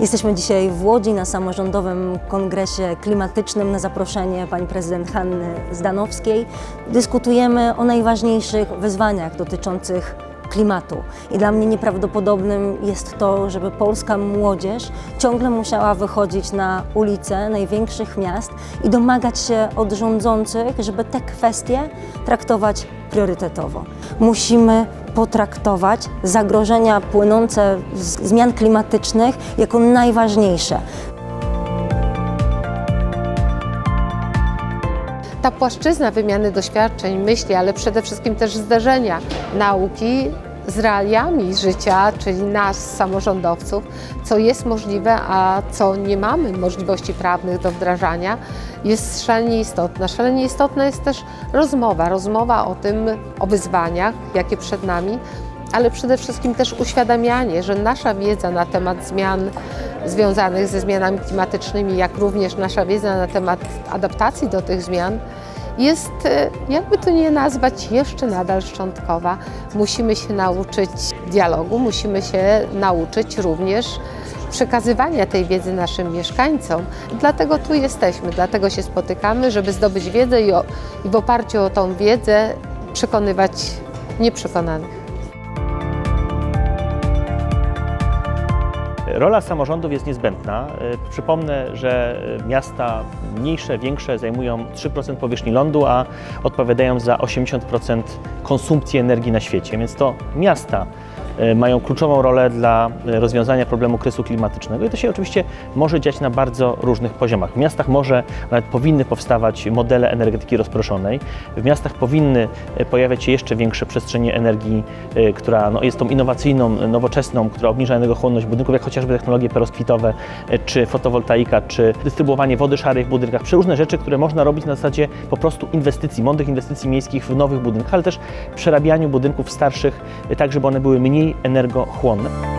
Jesteśmy dzisiaj w Łodzi na samorządowym kongresie klimatycznym na zaproszenie pani prezydent Hanny Zdanowskiej. Dyskutujemy o najważniejszych wyzwaniach dotyczących klimatu. I dla mnie nieprawdopodobnym jest to, żeby polska młodzież ciągle musiała wychodzić na ulice największych miast i domagać się od rządzących, żeby te kwestie traktować priorytetowo. Musimy potraktować zagrożenia płynące z zmian klimatycznych jako najważniejsze. ta płaszczyzna wymiany doświadczeń, myśli, ale przede wszystkim też zderzenia nauki z realiami życia, czyli nas, samorządowców, co jest możliwe, a co nie mamy możliwości prawnych do wdrażania, jest szalenie istotna. Szalenie istotna jest też rozmowa, rozmowa o tym, o wyzwaniach, jakie przed nami, ale przede wszystkim też uświadamianie, że nasza wiedza na temat zmian związanych ze zmianami klimatycznymi, jak również nasza wiedza na temat adaptacji do tych zmian, jest, e, jakby to nie nazwać, jeszcze nadal szczątkowa. Musimy się nauczyć dialogu, musimy się nauczyć również przekazywania tej wiedzy naszym mieszkańcom. Dlatego tu jesteśmy, dlatego się spotykamy, żeby zdobyć wiedzę i, o, i w oparciu o tą wiedzę przekonywać nieprzekonanych. Rola samorządów jest niezbędna. E, przypomnę, że miasta mniejsze, większe zajmują 3% powierzchni lądu, a odpowiadają za 80% konsumpcji energii na świecie. Więc to miasta mają kluczową rolę dla e, rozwiązania problemu kryzysu klimatycznego i to się oczywiście może dziać na bardzo różnych poziomach. W miastach może, nawet powinny powstawać modele energetyki rozproszonej. W miastach powinny e, pojawiać się jeszcze większe przestrzenie energii, która no, jest tą innowacyjną, nowoczesną, która obniża energochłonność budynków, jak chociażby technologie peroskwitowe, czy fotowoltaika, czy dystrybuowanie wody szarej w budynkach, przeróżne rzeczy, które można robić na zasadzie po prostu inwestycji, mądrych inwestycji miejskich w nowych budynkach, ale też przerabianiu budynków starszych, tak żeby one były mniej energochłonne.